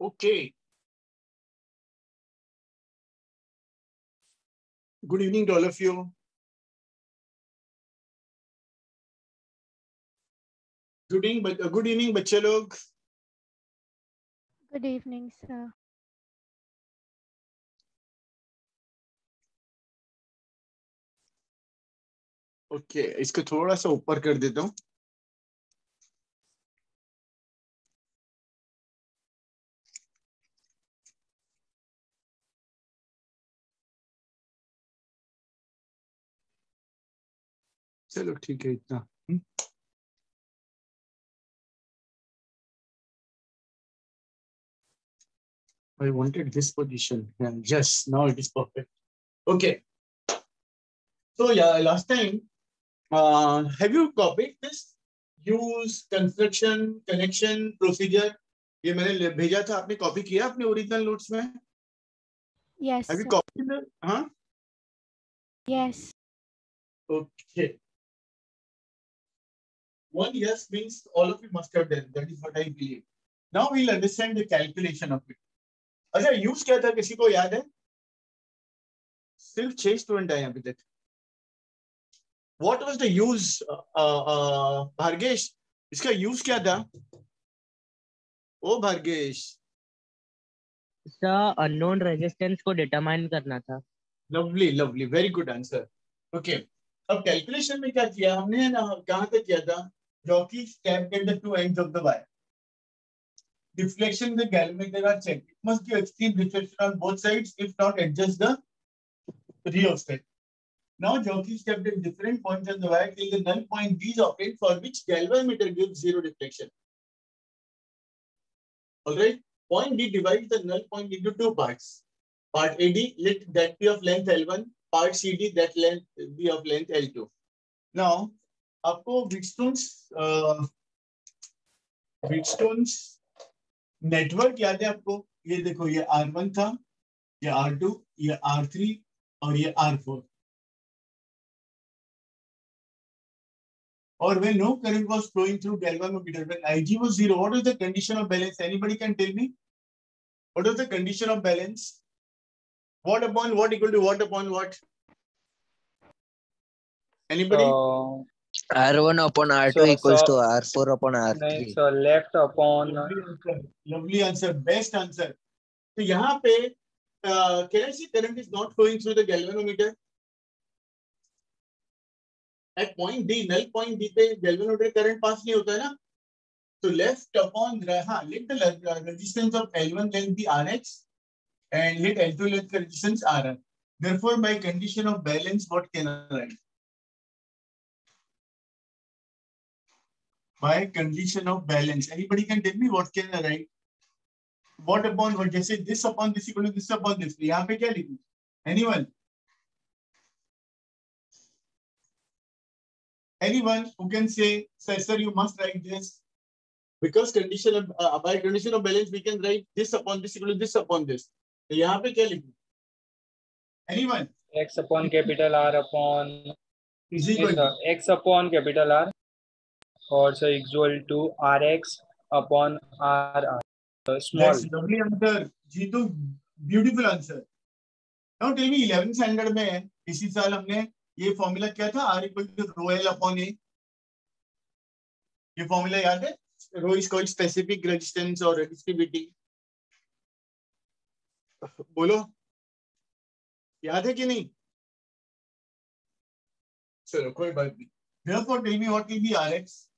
Okay. Good evening to all of you. Good evening, but good evening, बच्चे लोग. Good evening, sir. Okay okay, इसको थोड़ा सा ऊपर कर देता हूँ चलो ठीक है इतना I wanted this position and yes, now it is perfect. Okay. So yeah, last time, uh, have you copied this? Use, construction, connection, procedure. ये मैंने भेजा था आपने कॉपी किया अपने ओरिजिनल नोट्स में Yes. Have you sir. copied it? हाँ Yes. Okay. One yes means all of you must have done. That is what I believe. Now we'll understand the calculation of it. अच्छा use क्या था? किसी को याद है? सिर्फ़ छह स्टूडेंट आए अभी तक। What was the use Bhargesh इसका यूज़ क्या था? ओ भार्गेश सर अननोन रेजिस्टेंस को डिटरमाइन करना था। Lovely lovely very good answer okay अब कैलकुलेशन में क्या किया? हमने ना कहाँ तक किया था? Jockey stepped at the two ends of the wire. Deflection in the galvanometer are checked. It must give extreme deflection on both sides. If not, adjust the rheostat. Now, jockey stepped at different points on the wire till the null point B is obtained for which galvanometer gives zero deflection. All right. Point D divides the null point into two parts. Part AD, let that be of length L1. Part CD, that length be of length L2. Now, आपको विकस्टोन्स network याद है आपको? ये देखो, ये R one था, ये to ये R3 और ये R4 और we know current was flowing through galvanometer when IG was zero what is the condition of balance anybody can tell me what is the condition of balance what upon what equal to what upon what anybody R1 upon R2 So- equals so- to R4 upon नहीं, R3. so left upon lovely answer lovely answer best answer तो यहाँ पे uh, can I see current is not flowing through the galvanometer at point D null point D पे galvanometer current pass नहीं होता है ना तो left upon हाँ let the uh, resistance of L1 length be Rx and let L2 length resistance Rr therefore by condition of balance what can I write by condition of balance anybody can tell me what can I write what upon what जैसे this upon this equal to this upon this यहाँ पे क्या लिखूं anyone anyone who can say sir sir you must write this because condition of uh, by condition of balance we can write this upon this equal to this upon this तो यहाँ पे क्या लिखूं anyone x upon capital R upon is equal yes, to sir, x upon capital R or so equal to Rx upon RR. Uh, small. That's lovely answer. Jitu beautiful answer. Now tell me 11th standard में इसी साल हमने ये formula क्या था R equal to rho L upon A. ये formula याद है? Rho is called specific resistance or resistivity. बोलो याद है कि नहीं चलो कोई बात नहीं Therefore, tell me what will be Rx.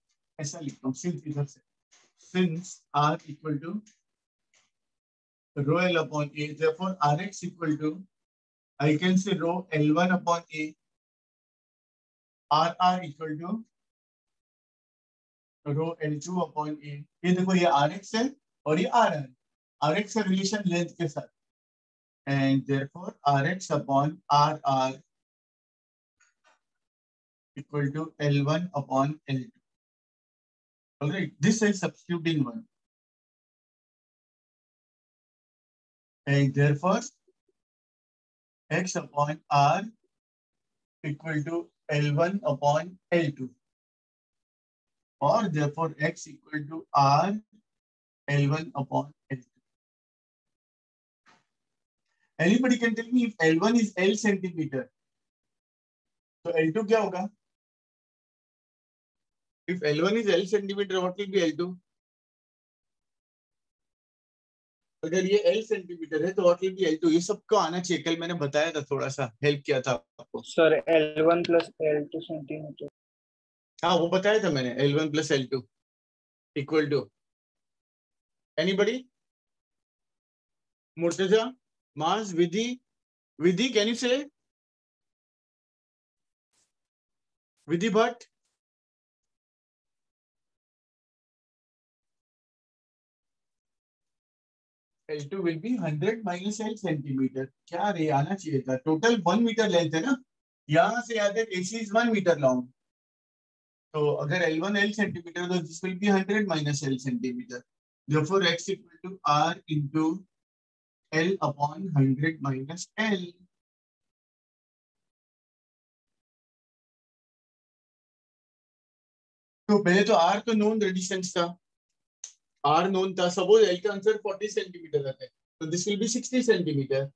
ऐसा लिखता हूँ since इधर से since R equal to rho L upon A. Therefore, Rx equal to, I can say rho L1 upon A, RR equal to rho L2 upon A. ये देखो ये Rx है और ये RR. Rx का रिलेशन लेंथ के साथ. And therefore, Rx upon RR equal to L1 upon L2. All right, this is substituting one. And therefore, x upon r equal to L1 upon L2. Or therefore, x equal to r L1 upon L2. Anybody can tell me if L1 is L centimeter. So L2 क्या होगा? If L1 is L centimeter, what will be L2? अगर ये L centimetre है तो what will be L2? ये सबको आना चाहिए कल मैंने बताया था थोड़ा सा हेल्प किया था आपको Sir, L1 plus L2 centimeter. हाँ वो बताया था मैंने L1 plus L2 equal to anybody? Murtaza, Maz, Vidhi, Vidhi, can you say? Vidhi Bhatt? L2 will be 100 minus L centimeter. क्या रे आना चाहिए था टोटल वन मीटर लेंथ है ना यहाँ से याद है AC is one metre long तो अगर L1 L centimeter तो this will be 100 minus L centimeter. Therefore x equal to R into L upon 100 minus L. तो पहले तो R तो नोन रेडिस्टेंस था R नोन था सपोज़ L का आंसर 40 सेंटीमीटर आता है तो दिस विल बी 60 सेंटीमीटर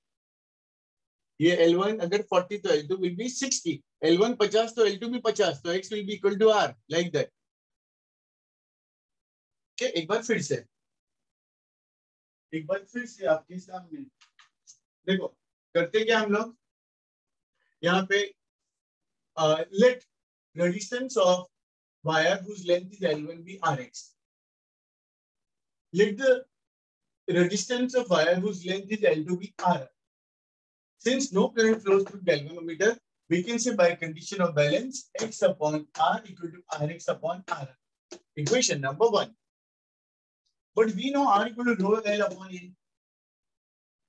ये L1 अगर 40 तो L2 will be 60 L1 50 तो L2 भी 50 तो x will be equal to R like that. Okay, एक बार फिर से. एक बार फिर से आपके सामने. देखो करते क्या हम लोग? यहाँ पे let resistance of wire whose length is L1 be Rx. Let the resistance of wire whose length is L2 be R. Since no current flows through galvanometer, we can say by condition of balance x upon R equal to Rx upon R. Equation number one. But we know R equal to rho L upon A.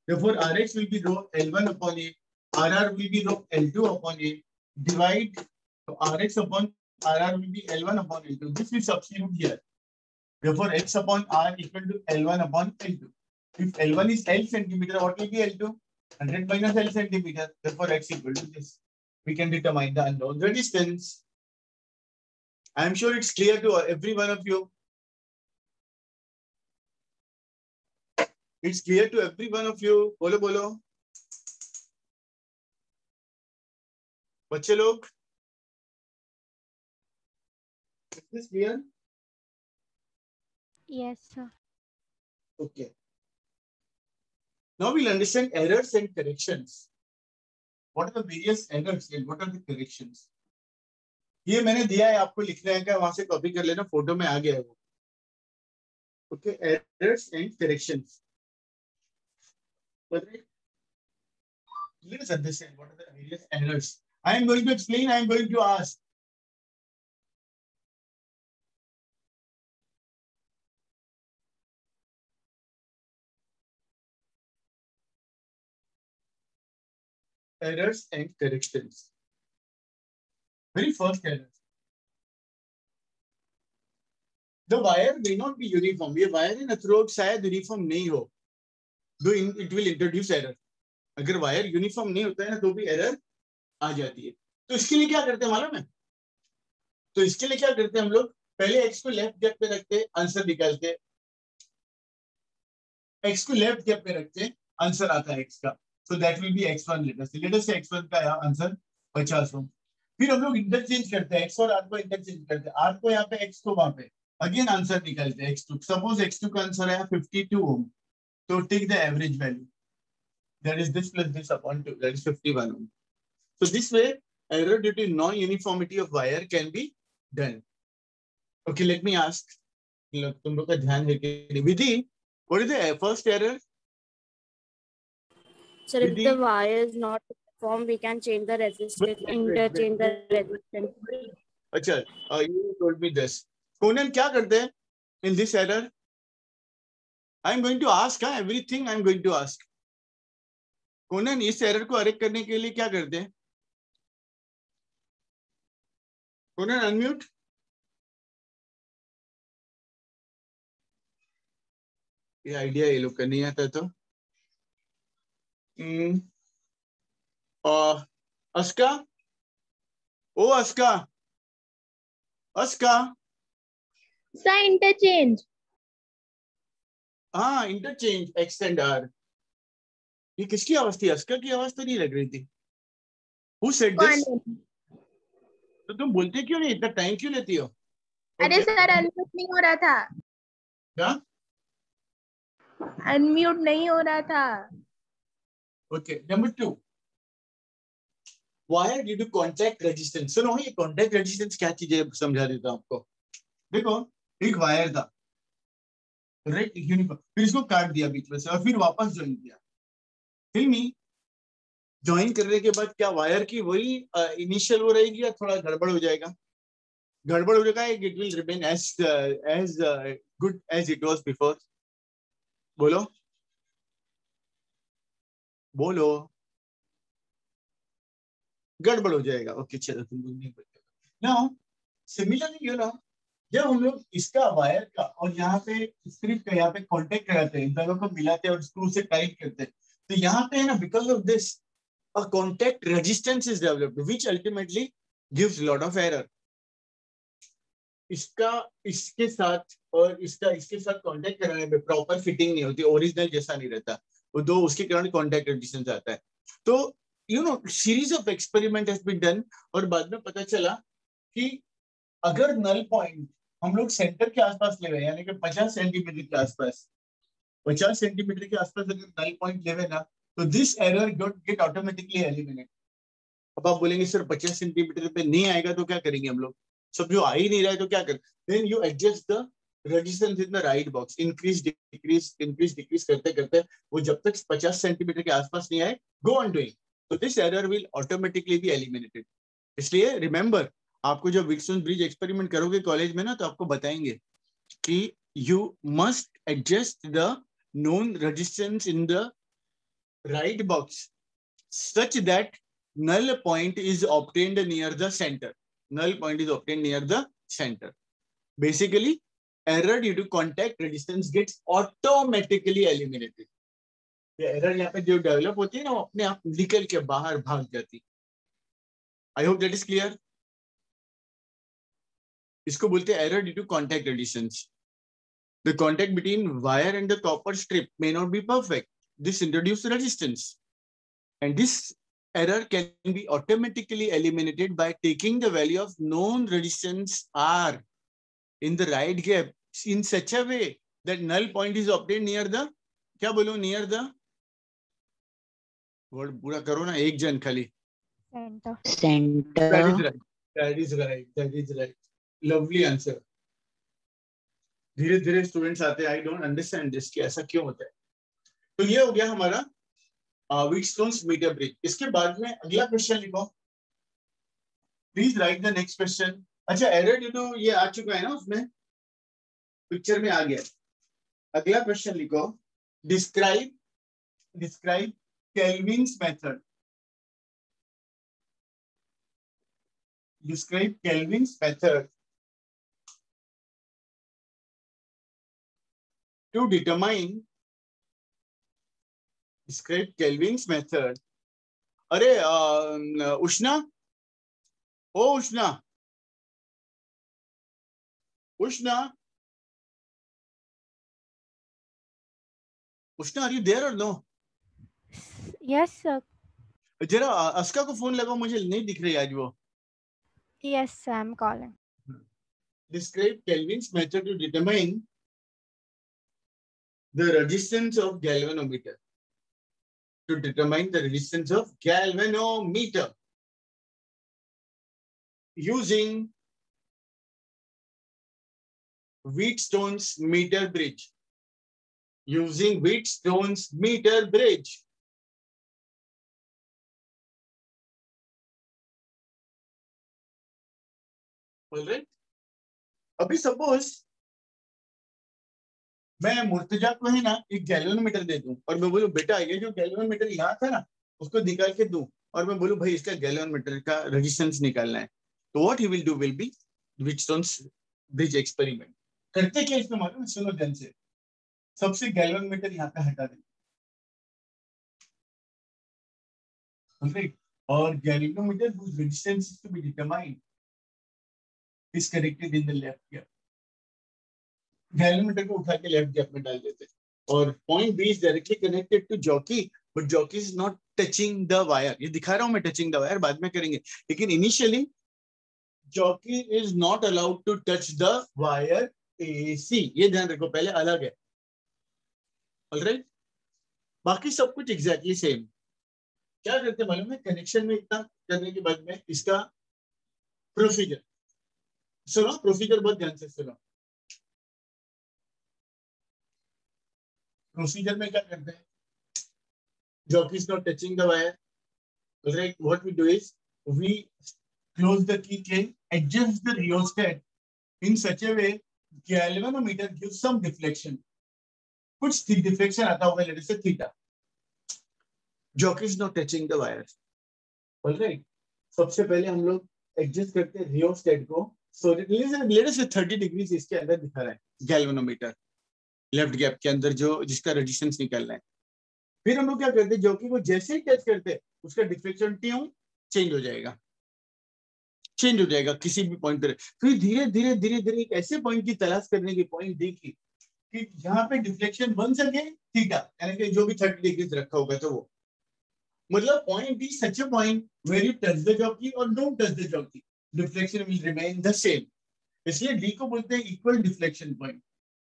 Therefore, Rx will be rho L1 upon A. RR will be rho L2 upon A. Divide so Rx upon RR will be L1 upon L2. This we substitute here. Therefore, x upon R equal to L1 upon L2. If L1 is L centimeter, what will be L2? 100 minus L centimeter. Therefore, x equal to this. We can determine the unknown resistance. I am sure it's clear to every one of you. It's clear to every one of you. Bolo bolo. बच्चे लोग Is this clear? Yes, sir. Okay. Now we'll understand errors and corrections. What are the various errors and what are the corrections? ये मैंने दिया है आपको लिखना है क्या वहाँ से कॉपी कर लेना फ़ोटो में आ गया है वो okay errors and corrections Let us understand what are the various errors. I am going to explain. I am going to. Errors and corrections. Very first error. The wire may not be uniform. ये wire in throat शायद uniform नहीं हो. Though in, it will introduce error. अगर wire uniform नहीं होता है ना तो भी एरर आ जाती है तो इसके लिए क्या करते हैं मालूम है तो इसके लिए क्या करते हैं हम लोग पहले एक्स को लेफ़्ट गैप पे रखते आंसर निकालते एक्स को लेफ़्ट गैप पे रखते आंसर आता है एक्स का So that will be x1 let us say. Let us say x1 का आंसर 50 ओम फिर हम लोग इंटरचेंज करते हैं x और r को इंटरचेंज करते हैं r को यहाँ पे x को वहाँ पे अगेन आंसर निकालते हैं x2 सपोज़ x2 का आंसर है 52 ओम तो take the average value that is this plus this upon 2 that is 51 ohm so this way error due to non uniformity of wire can be done okay let me ask look तुम लोग का ध्यान है कि विधि what is the first error Sir, if the wire is not uniform, we can change the resistance, interchange the resistance. अच्छा uh, you told me this कोनन क्या करते हैं in this error I am going to ask huh? everything I am going to ask Conan इस error को अरेक्ट करने के लिए क्या करते हैं कोनन अनम्यूट ये आइडिया ये लोग का नहीं आता तो हम्म, और अस्का ओ अस्का अस्का Sir, interchange. हाँ इंटरचेंज एक्स एंड आर ये किसकी आवाज़ थी? अस्कर की आवाज़ तो नहीं लग रही थी। हु सेड दिस तो तुम बोलते क्यों नहीं? इतना टाइम क्यों लेती हो? अरे सर अनम्यूट नहीं हो रहा था। क्या? अनम्यूट नहीं हो रहा था। Okay number two wire due to contact resistance सुनो, ये कॉन्टैक्ट रेजिस्टेंस क्या चीज़ है समझा देता हूँ आपको। देखो, एक वायर था। राइट यूनिफॉर्म फिर इसको काट दिया बीच में से और फिर वापस ज्वाइन किया। फिर मी ज्वाइन करने के बाद क्या वायर की वही इनिशियल वो रहेगी या थोड़ा गड़बड़ हो जाएगा? गड़बड़ हो जाएगा it will remain as as good as it was before बोलो। बोलो। गड़बड़ हो जाएगा। ओके, चलो, तुम लोग नहीं नाउ सिमिलरली यू नो जब हम लोग इसका वायर का और यहाँ पे स्क्रिप्ट का, यहाँ पे कांटेक्ट कराते हैं, इन दोनों को मिलाते हैं और स्क्रू से टाइट करते हैं तो यहाँ पे है ना because of this a contact resistance is developed, which ultimately gives lot of error. इसका, इसके साथ और इसका, इसके साथ कांटेक्ट कराने पे प्रॉपर फिटिंग नहीं होती ओरिजिनल जैसा नहीं रहता। दो, उसके कारण कांटेक्ट रेजिस्टेंस आता है। तो you know series of experiment been done और बाद में पता चला कि अगर नल पॉइंट हम लोग सेंटर के आसपास ले गए, यानी कि 50 सेंटीमीटर के आसपास 50 सेंटीमीटर के आसपास अगर नल पॉइंट ले ना तो this error get automatically eliminate अब आप बोलेंगे, सर 50 सेंटीमीटर पे नहीं आएगा तो क्या करेंगे हम लोग? सब जो आ ही नहीं रहा है तो क्या कर? Then you adjust the resistance in the right box increase decrease increase decrease करते करते वो जब तक 50 सेंटीमीटर के आसपास नहीं आए गो ऑन डूइंग तो this error will automatically be eliminated इसलिए रिमेंबर आपको जब विल्सन ब्रिज एक्सपेरिमेंट करोगे कॉलेज में ना तो आपको बताएँगे कि you must adjust the known resistance in the right box such that null point is obtained near the center. Null point is obtained near the center. Basically error due to contact resistance gets automatically eliminated ये error यहाँ पे जो develop होती है ना वो अपने आप निकल के बाहर भाग जाती I hope that is clear इसको बोलते हैं error due to contact resistance The contact between wire and the copper strip may not be perfect. This introduces resistance. And this error can be automatically eliminated by taking the value of known resistance R in the right gap in such a way that null point is obtained near the क्या बोलो near the word पूरा करो ना एक जन खाली Center. center that is right that is right that is right lovely answer धीरे धीरे स्टूडेंट्स आते हैं आई डोंट अंडरस्टैंड दिस कि ऐसा क्यों होता है तो ये हो गया हमारा वीटस्टोन्स मीटर ब्रिज इसके बाद में अगला क्वेश्चन लिखो please write the next question अच्छा एरर ड्यू टू ये आ चुका है ना उसमें? पिक्चर में आ गया। अगला क्वेश्चन लिखो। Describe describe Kelvin's method describe Kelvin's method to determine, describe Kelvin's method. अरे उष्णा? ओ, Ushna. Ushna Ushna are you there और नो Yes, sir. जरा अ, अस्का को फ़ोन लगाओ मुझे नहीं दिख रही आज वो Yes, sir, I'm calling. describe Kelvin's method to determine the resistance of galvanometer. To determine the resistance of galvanometer using Wheatstone's meter bridge. Using Wheatstone's meter bridge. All right. अभी सपोज़ मैं मुर्तजा को है ना एक गैल्वेनोमीटर दे दूँ और मैं बोलूँ, बेटा, ये जो गैल्वेनोमीटर यहाँ था ना, उसको निकाल के दूँ और मैं बोलूँ, भाई, इसका गैल्वेनोमीटर का रेजिस्टेंस निकालना है तो what he will do will be Wheatstone's bridge experiment करते क्या इसमें मालूम? सुनो ध्यान से। सबसे गैल्वेनोमीटर यहाँ पे हटा देंगे और whose resistance is to be determined is connected in the left gap. Galvanometer को उठा के लेफ़्ट गैप में डाल देते हैं। और point B is directly connected to jockey but jockey is not touching the wire ये दिखा रहा हूँ मैं टचिंग द वायर बाद में करेंगे। लेकिन initially jockey is not allowed to touch the wire AC ये ध्यान रखो, पहले अलग है। ऑलराइट बाकी सब कुछ एग्जैक्टली सेम क्या करते मालूम है? कनेक्शन में इतना करने के बाद में इसका प्रोसीजर सुनो प्रोसीजर बहुत ध्यान से सुनो। प्रोसीजर में क्या करते हैं? Jockey is not touching the wire right? What we do is we close the key chain, adjust the rheostat in such a way galvanometer gives some deflection. कुछ deflection आता होगा let say theta is not touching the wire. All right. सबसे पहले हम लोग adjust करते हैं rheostat को. सो लेट अस 30 डिग्री इसके अंदर दिखा रहा है. गैल्वेनोमीटर लेफ़्ट गैप के अंदर जो जिसका रेजिस्टेंस निकल रहा है. फिर हम लोग क्या करते हैं? जॉकी को जैसे ही टच करते हैं उसका डिफ्लेक्शन ट्यून चेंज हो जाएगा. चेंज हो जाएगा किसी भी पॉइंट पर। फिर धीरे धीरे धीरे धीरे एक ऐसे पॉइंट की तलाश करने की पॉइंट देखी कि यहाँ पे डिफ्लेक्शन बन सके थीटा यानी कि जो भी थर्टी डिग्री रखा होगा तो वो। मतलब point is such a point where you touch the jockey और don't touch the jockey deflection will remain the same इसलिए डी को बोलते हैं इक्वल डिफ्लेक्शन पॉइंट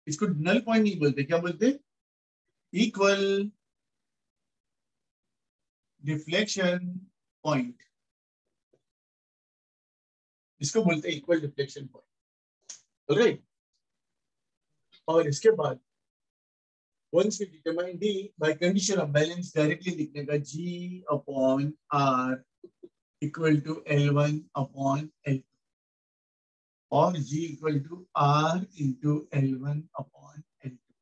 इसको नल पॉइंट नहीं बोलते, क्या बोलते इक्वल डिफ्लेक्शन पॉइंट इसको बोलते हैं इक्वल डिफ्लेक्शन पॉइंट और इसके बाद once we determine D by condition of balance directly लिखने का G upon R equal to L one upon L और G equal to R into L one upon L two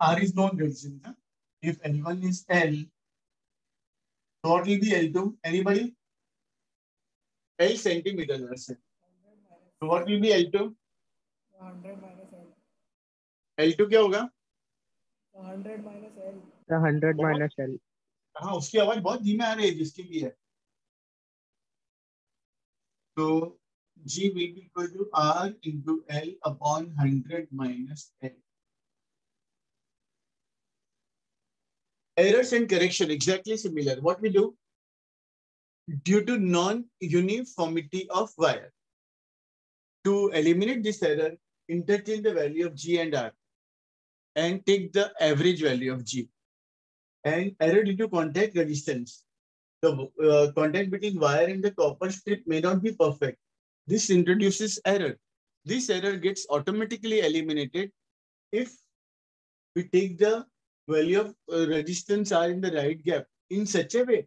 R is known region if L one is L total be L two any L centimeters, let's say. So what will be L2? 100 minus L. L2 क्या होगा? 100 minus L. The 100 minus L. हाँ उसकी आवाज़ बहुत धीमे आ रही है जिसकी भी है तो G will be equal to R into L upon 100 minus L. Errors and correction exactly similar. What we do? Due to non-uniformity of wire. To eliminate this error, interchange the value of G and R and take the average value of G. And error due to contact resistance. The uh, contact between wire and the copper strip may not be perfect. This introduces error. This error gets automatically eliminated if we take the value of uh, resistance R in the right gap in such a way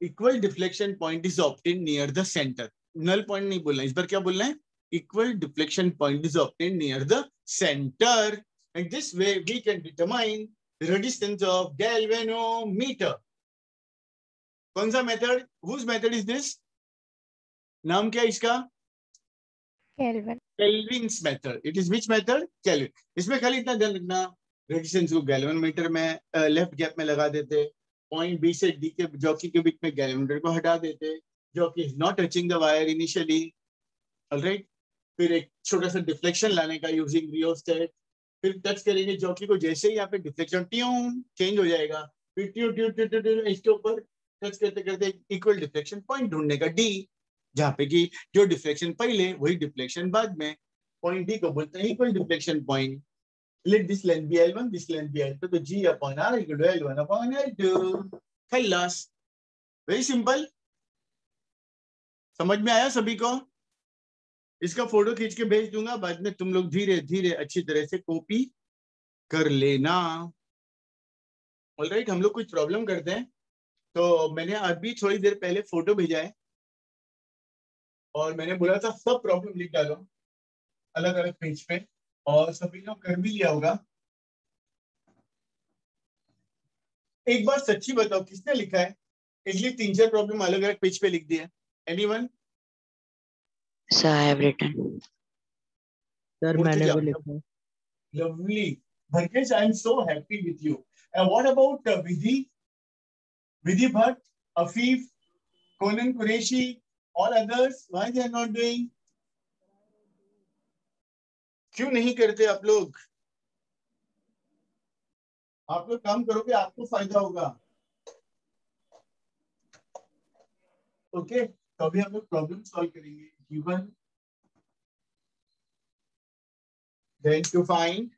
equal deflection point is obtain near the centre null point नहीं बोलना इस बार क्या बोलना है? Equal deflection point is obtain near the centre and this way we can determine resistance of galvanometer कौन सा method whose method is this नाम क्या इसका? Kelvin method it is which method Kelvin इसमें खाली इतना ध्यान रखना। रेजिस्टेंस को गैल्वेनोमीटर में लेफ़्ट गैप में लगा देते। हैं पॉइंट बी से डी के जॉकी के बीच में गैल्वेनोमीटर को हटा देते jockey is not touching the wire initially all right फिर एक छोटा सा डिफ्लेक्शन लाने का यूजिंग रियोस्टेट फिर टच करेंगे जॉकी को जैसे ही यहाँ पे डिफ्लेक्शन ट्यून चेंज हो जाएगा, फिर ट्यू ट्यू ट्यू ट्यू ट्यू इसके ऊपर टच करते करते इक्वल डिफ्लेक्शन पॉइंट ढूँढने का डी जहाँ पे कि जो डिफ्लेक्शन पहले, वही डिफ्लेक्शन बाद में पॉइंट डी को बोलते हैं equal deflection point let this length be L1, this length be L2. So G upon R equal to L1 upon L2. खल्लास वेरी सिंपल समझ में आया सभी को? इसका फ़ोटो खींच के भेज दूँगा बाद में तुम लोग धीरे धीरे अच्छी तरह से कॉपी कर लेना। ऑल राइट हम लोग कुछ प्रॉब्लम करते हैं। तो मैंने अभी थोड़ी देर पहले फ़ोटो भेजा है। और मैंने बोला था सब प्रॉब्लम लिख डालो। अलग अलग पेज पे। और सभी लोग कर भी लिया होगा। एक बार सच्ची बताओ किसने लिखा है? इसलिए तीन चार प्रॉब्लम अलग अलग पेज पे लिख दिया एनी वन सर मैंने lovely भरकेश I am so happy with you and what about Vidhi Vidhi Bhatt Afif Konan all others why they are not doing क्यों नहीं करते आप लोग? आप लोग काम करोगे, आपको फ़ायदा होगा। ओके तो अभी हम लोग प्रॉब्लम सॉल्व करेंगे। Given to find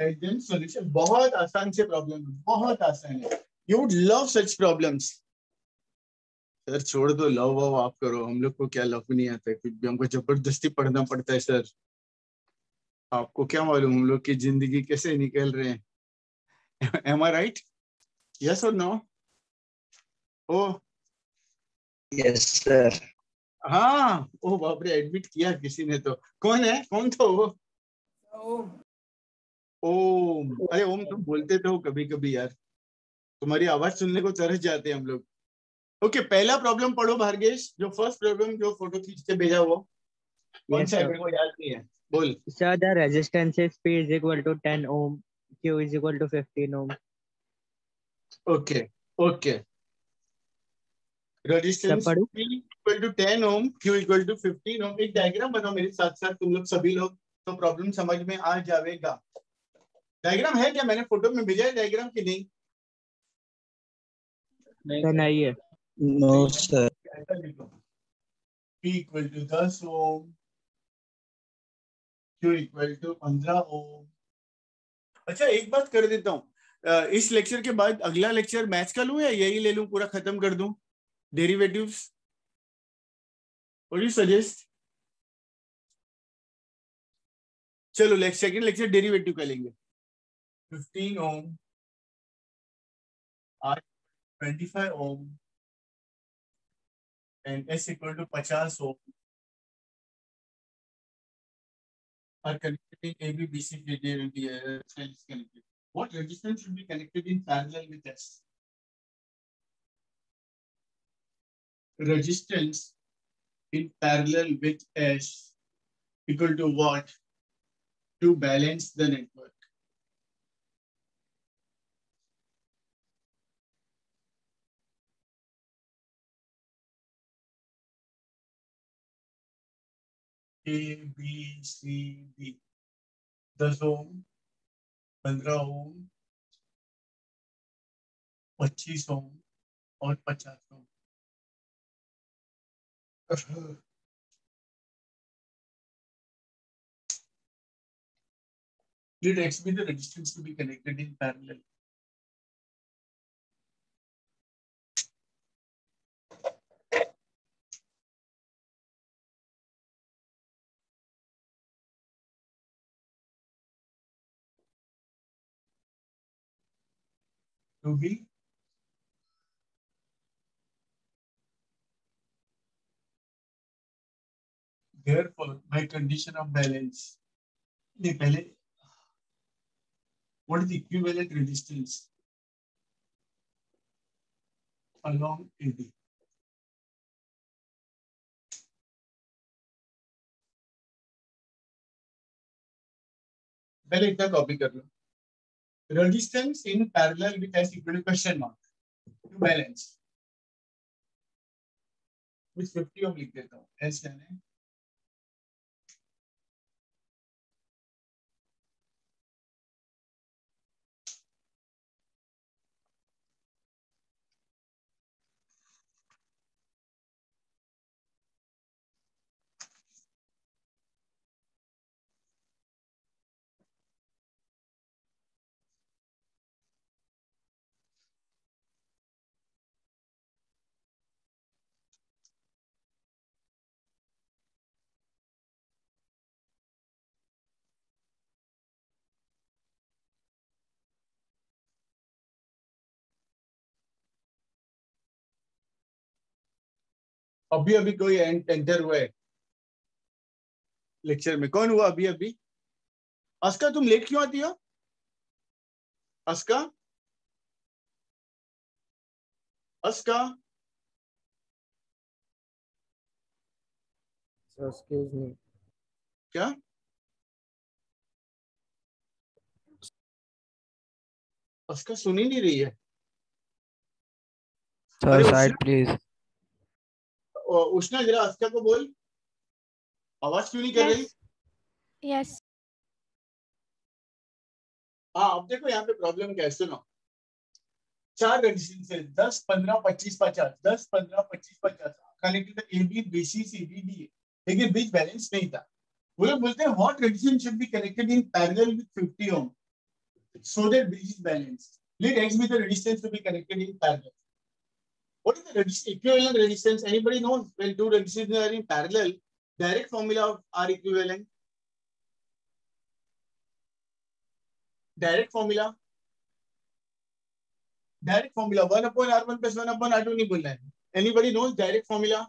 then solution. बहुत आसान से प्रॉब्लम बहुत आसान है। You would love such problems sir छोड़ दो लव वव आप करो हम लोग को क्या लव नहीं आता है कुछ भी हमको ज़बरदस्ती पढ़ना पड़ता है सर। आपको क्या मालूम हम लोग की ज़िंदगी कैसे निकल रहे हैं। एम आई राइट यस और नो ओ। यस सर हाँ ओ बाप रे एडमिट किया किसी ने तो। कौन है? कौन था वो? ओम। ओम। अरे ओम तुम बोलते तो कभी कभी यार। तुम्हारी आवाज़ सुनने को तरस जाते हैं हम लोग। ओके okay, पहला प्रॉब्लम पढ़ो भार्गेश जो फ़र्स्ट प्रॉब्लम जो फ़ोटो खींच के भेजा वो। कौन सा मेरे को याद नहीं है। बोल। Sir, the resistance is P is equal to 10 ohm, Q is equal to 15 ohm. Okay okay resistance पढ़ूं? P equal to 10 ohm Q equal to 15 ohm एक डायग्राम बनाओ मेरे साथ साथ तुम लोग सभी लोग तो प्रॉब्लम समझ में आ जाएगा। डायग्राम है क्या? मैंने फ़ोटो में भेजा है डायग्राम की नहीं? नहीं I है। ऐसा लिखो P equal to 10 ohm Q equal to 15 ohm अच्छा एक बात कर देता हूँ। इस लेक्चर के बाद अगला लेक्चर मैथ्स का लूँ या यही ले लूँ पूरा खत्म कर दूँ? डेरिवेटिव्स व्हाट यू सजेस्ट चलो लेक्चर सेकंड लेक्चर डेरिवेटिव का लेंगे। 15 ओम R 25 Om and S equal to 50 ohm are connected in AB, BC, and uh, cells connected. What resistance should be connected in parallel with S? Resistance in parallel with S equal to what? To balance the network. A, B, C, D. दस ohm पंद्रह ओम पच्चीस ओम और पचास ओम Did X be the resistance to be connected in parallel? To be therefore by condition of balance नहीं पहले what is the equivalent resistance along AD पहले इतना copy कर लो resistance in parallel with S equal to question mark to balance with 50 ohm लिख देता हूँ S यानी अभी अभी कोई एंटर हुआ है। लेक्चर में। कौन हुआ अभी अभी? अस्का तुम लेट क्यों आती हो? अस्का? अस्का? Excuse me. क्या? अस्का सुन ही नहीं रही है। Sir, अरे side उष्णा जरा अस्का को बोल? आवाज़ क्यों नहीं कर रही? Yes. Yes. हाँ अब देखो यहाँ पे प्रॉब्लम क्या है सुनो चार रेजिस्टेंस है दस पंद्रह पच्चीस पचास दस पंद्रह पच्चीस पचास। Connected A B B C C D D लेकिन बीच बैलेंस नहीं था। वो लोग बोलते हैं what resistance should be connected in parallel with 50 ohm so that bridge is balanced let x be the resistance to be connected in parallel what is the resist equivalent resistance anybody knows when two resistances are in parallel direct formula of r equivalent direct formula direct formula 1 upon r1 plus 1 upon r2 नहीं बोलना है anybody knows direct formula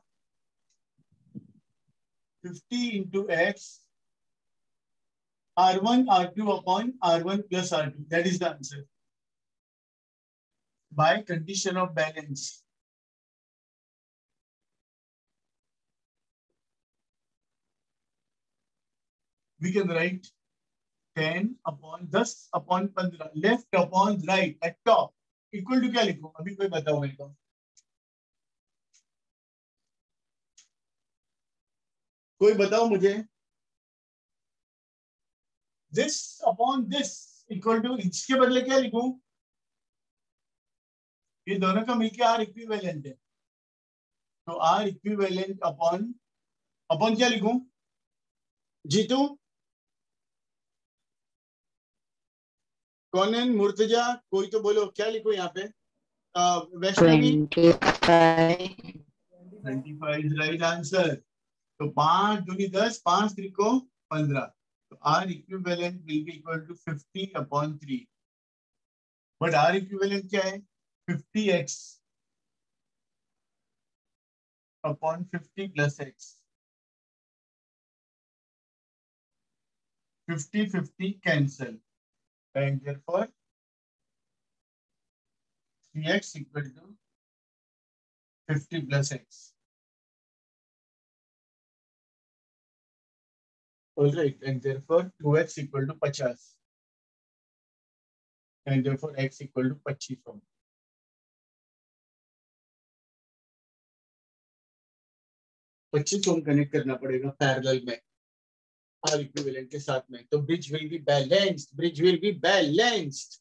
50 into x r1 r2 upon r1 plus r2 that is the answer by condition of balance we can write 10 upon 10 upon 15 left upon right at top. Equal to क्या लिखूं? अभी कोई बताओ मेरे को। कोई बताओ मुझे। This upon this equal to इसके बदले क्या लिखूं? ये दोनों का मिलके आर इक्विवेलेंट है। तो आर इक्विवेलेंट अपॉन अपॉन क्या लिखूं? जीतू कौनन मुर्तजा कोई तो बोलो क्या लिखो यहाँ पे? Vaishnavi 25 twenty five is right answer तो पाँच दूनी दस पाँच त्रिको पंद्रह. तो R equivalent will be equal to fifty upon three but R equivalent क्या है? Fifty X upon fifty plus X fifty fifty cancel and therefore 3x equal to 50 plus x. All right, and therefore 2x equal to 50. And therefore x equal to 25 ohm. पच्चीस ओम connect करना पड़ेगा parallel में are equivalent के साथ में। तो bridge will be balanced bridge will be balanced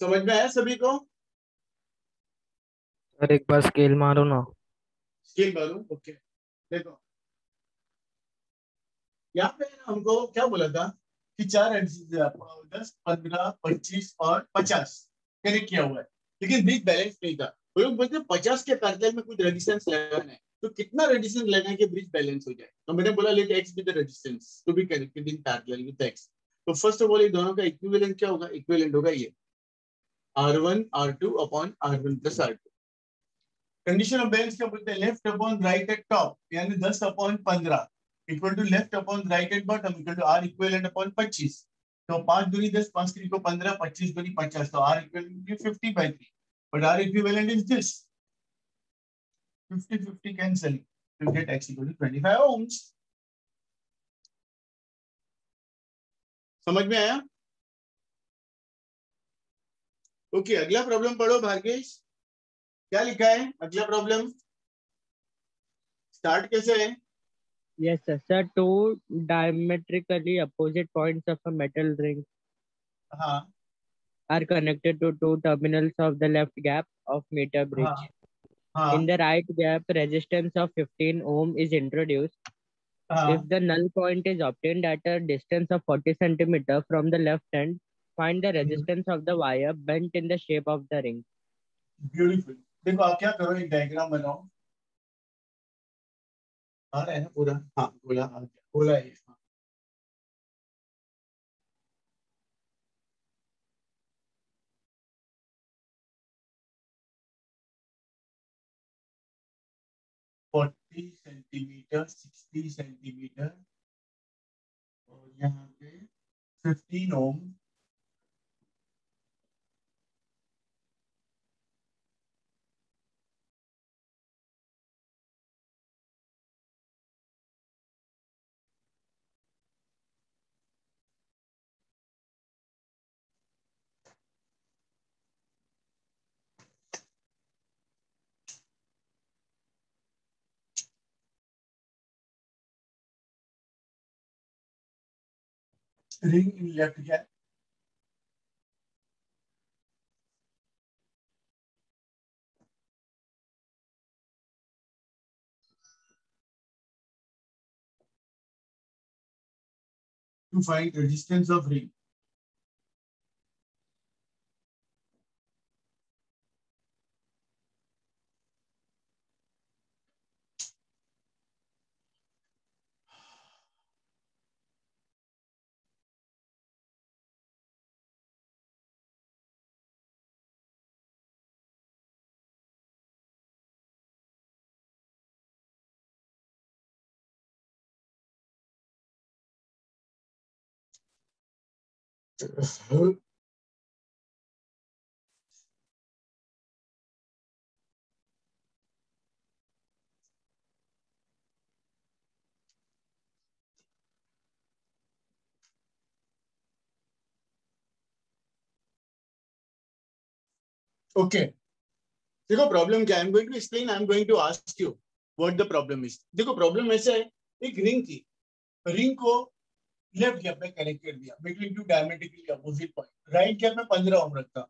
समझ में आया सभी को? सर एक बार स्केल मारो ना। स्केल मालूम ओके देखो। यहाँ पे हमको क्या बोला था कि चार एंट्रीज दस पंद्रह, पच्चीस और पचास कनेक्ट किया हुआ है। लेकिन ब्रिज बैलेंस नहीं था। वो लोग बोलते पचास के पैरेलल में कुछ रेजिस्टेंस लगाना है। तो कितना रेजिस्टेंस लगाए कि ब्रिज बैलेंस हो जाए? तो मैंने बोला let X be the resistance to be connected in parallel with X तो फ़र्स्ट ऑफ़ ऑल ये दोनों का इक्विवेलेंट क्या होगा? इक्विवेलेंट होगा ये। R1 R2 upon R1 plus R2 condition of balance क्या बोलते हैं? Left upon right at top यानी 10 upon 15 equal to left upon right at bottom equal to R equivalent upon 25 तो 5 दूनी 10 5 3 को 15 25 दूनी 50 तो R equivalent 50 by 3 but r equivalent is this. 50 50 cancel. You get x equal to 25 ohms. समझ में आया? Okay okay, अगला प्रॉब्लम पढ़ो भाग्येश. क्या लिखा है? अगला प्रॉब्लम स्टार्ट कैसे है? Yes sir sir two diametrically opposite points of a metal ring हाँ are connected to two terminals of the left gap of meter bridge हाँ हाँ in the right gap resistance of 15 ohm is introduced हाँ if the null point is obtained at a distance of 40 centimeter from the left end find the resistance of the wire bent in the shape of the ring beautiful देखो आप क्या करो एक diagram बनाओ आ रहा है ना पूरा हाँ आ गया फोर्टी सेंटीमीटर सिक्सटी सेंटीमीटर और यहाँ पे fifteen ohm ring in left gap. To find resistance of ring. Okay. देखो प्रॉब्लम क्या I am going to explain I am going to ask you what the problem is देखो problem ऐसा है, एक ring की रिंग को left gap में connect कर दिया। Between two diametrically opposite point right gap में 15 ओम रखता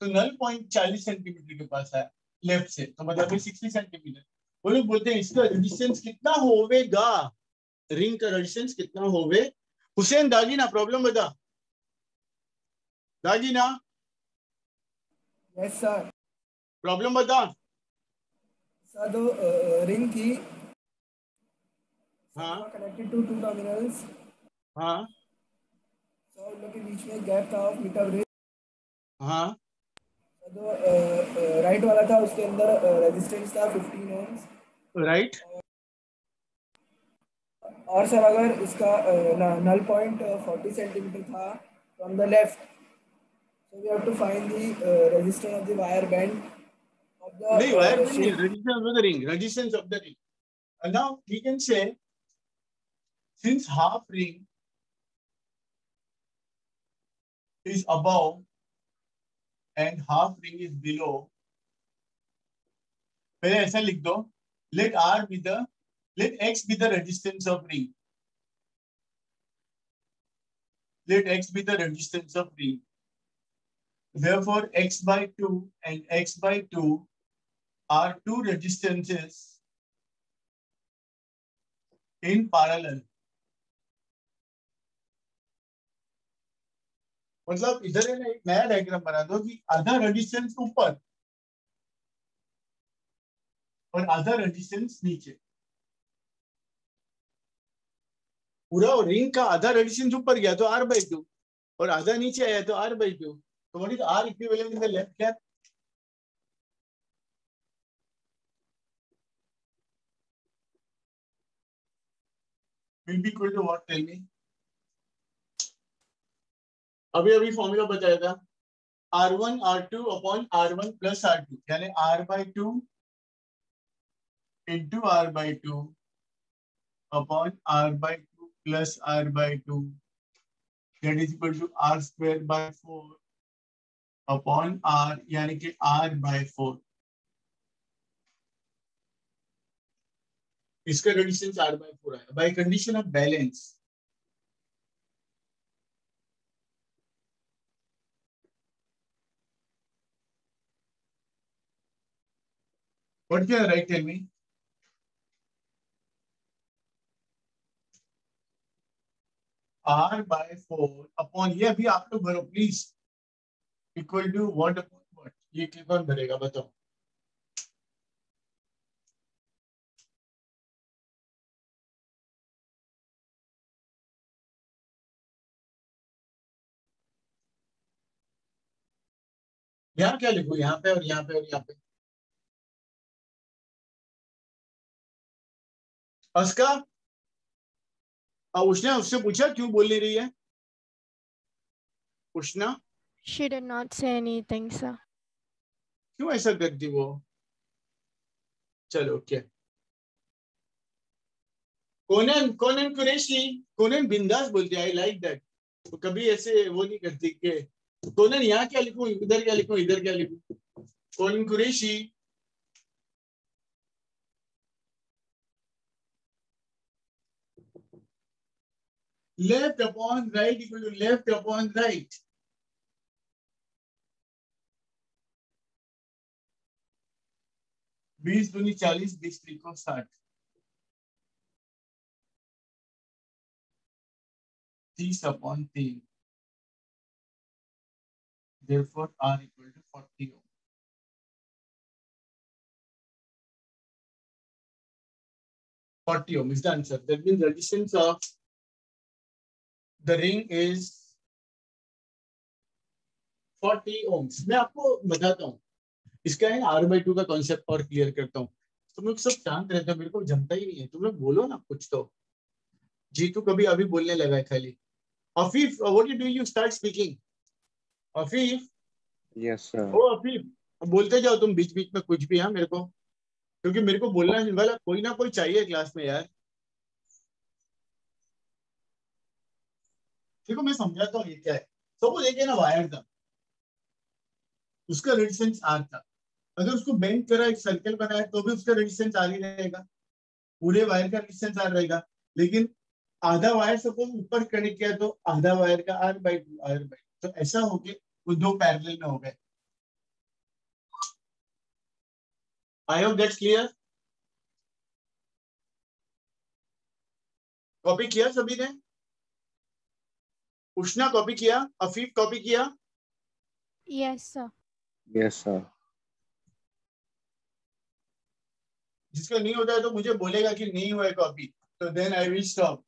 तो नल पॉइंट 40 सेंटीमीटर के पास है लेफ़्ट से। तो मतलब 60 सेंटीमीटर वो लोग बोलते हैं इसका रेजिस्टेंस कितना होवेगा? रिंग का रेजिस्टेंस कितना होवे? हुसैन दागीना प्रॉब्लम बता। दागीना यस सर प्रॉब्लम बता। सर दो रिंग थी हाँ। कनेक्टेड टू टू टर्मिनल्स हाँ के बीच में गैप था मीटर ब्रिज हाँ जो राइट वाला था उसके अंदर रेजिस्टेंस था 15 ओम्स राइट और सर अगर इसका नल पॉइंट 40 सेंटीमीटर था from the left to find the uh, resistance of the wire band of the नहीं वायर uh, नहीं of the ring resistance of the ring and now we can say since half ring is above and half ring is below पहले ऐसा लिख दो let r be the let x be the resistance of ring let x be the resistance of ring Therefore, x by 2 and x by 2 are two resistances in parallel. मतलब इधर है ना एक नया डायग्राम बना दो कि आधा रेजिस्टेंस ऊपर और आधा रेजिस्टेंस नीचे पूरा रिंग का आधा रेजिस्टेंस ऊपर गया तो आर बाई टू और आधा नीचे आया तो R by two So what is R equivalent in the left gap? Will be equal to what? Tell me. अभी अभी फॉर्मूला बताया था R one R two upon R one plus R two यानी R by two into R by two upon R by two plus R by two that is equal to R square by four upon R यानी कि R by four इसका condition R by four आया। By condition of balance What can I write? Tell me. R by four upon ये अभी आप लोग भरो please equal to what upon what ये कौन भरेगा बताओ यहाँ क्या लिखू यहाँ पे और यहाँ पे और यहाँ पे अस्का उष्णा उससे पूछा क्यों बोल नहीं रही है उष्णा She did not say anything, sir. क्यों ऐसा करती वो चलो क्या कोनन कोनन कुरैशी कोनन बिंदास बोलती आई लाइक दैट तो कभी ऐसे वो नहीं करती कि कोनन यहाँ क्या लिखूं इधर क्या लिखूं इधर क्या लिखूं Konan Qureshi left upon right equal to left upon right बीस दुनी चालीस, बीस त्रिको साठ। तीस अपॉन तीन। There R equal to forty ohm forty ohm is the that mean resistance of the ring is 40 ohms. मैं आपको बताता हूँ। इसका है आर बाई टू का कॉन्सेप्ट और क्लियर करता हूँ। तुम लोग सब शांत रहते हो मेरे को जमता ही नहीं है। तुम लोग बोलो ना कुछ तो। जीतू कभी अभी बोलने लगा है खाली। Afif what you do you start speaking Afif? Yes sir ओ अफीफ बोलते जाओ तुम बीच बीच में कुछ भी हाँ मेरे को। क्योंकि मेरे को बोलना वाला कोई ना कोई चाहिए क्लास में यार। देखो मैं समझाता हूँ ये क्या है सपोज़ एक है ना वायर था उसका रेजिस्टेंस आर था अगर उसको बेंड करा, एक सर्कल बनाया तो भी उसका रेजिस्टेंस आर ही रहेगा। पूरे वायर का रेजिस्टेंस आर रहेगा। लेकिन आधा वायर सपोज़ ऊपर कनेक्ट किया तो आधा वायर का R by two R by तो ऐसा हो गया वो दो पैरेलल में हो गए। I hope that's clear copy किया सभी ने? उष्णा कॉपी किया अफीफ कॉपी किया? Yes, sir. यस सर जिसका नहीं होता है तो मुझे बोलेगा कि नहीं हुआ है कॉपी तो then I will stop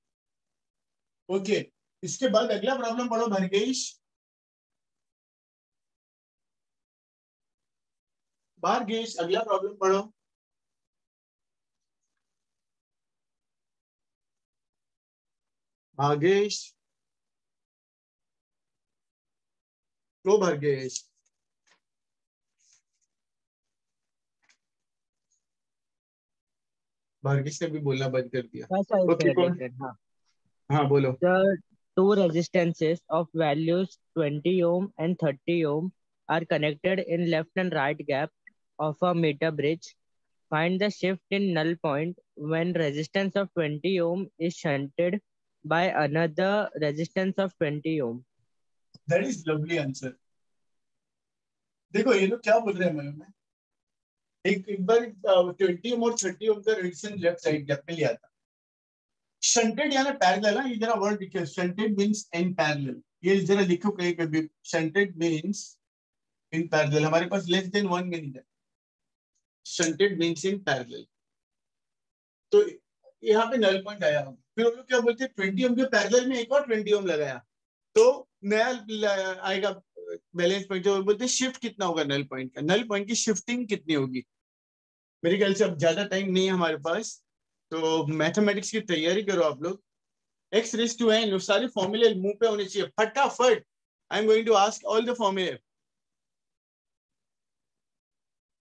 okay इसके बाद अगला प्रॉब्लम पढ़ो भरगेश भार्गेश अगला प्रॉब्लम पढ़ो। भागेश तो भाग्येश भाग्येश ने भी बोलना बंद कर दिया said कौन? हाँ. हाँ बोलो two resistances of values 20 ohm and 30 ohm are connected in left and right gap of a meter bridge. Find the shift in null point when resistance of 20 ohm is shunted by another resistance of 20 ohm. That is lovely answer देखो, ये लोग क्या बोल रहे हैं मैं? एक एक बार ट्वेंटी और थर्टी ओम का रेडिएशन लेफ़्ट साइड गैप में लिया था। शंटेड यानी पैरेलल ना, ये जरा वर्ड लिखे शंटेड मींस इन पैरेलल ये जरा लिखो कहीं कभी शंटेड मींस इन पैरेलल हमारे पास लेस देन वन मिनट है। शंटेड मींस इन पैरेलल तो यहाँ पे नल पॉइंट आया। फिर वो लोग क्या बोलते हैं? ट्वेंटी ओम के पैरेलल में एक और ट्वेंटी ओम लगाया। तो नया, आएगा। बैलेंस पॉइंट बोलते शिफ्ट कितना होगा नल पॉइंट का? नल पॉइंट की शिफ्टिंग कितनी होगी? मेरे ख्याल से अब ज़्यादा टाइम नहीं है हमारे पास। तो मैथमेटिक्स की तैयारी करो आप लोग। एक्स रेस टू एन सारे फॉर्मूले मुँह पे होने चाहिए। फटाफट I am going to ask all the फॉर्मूले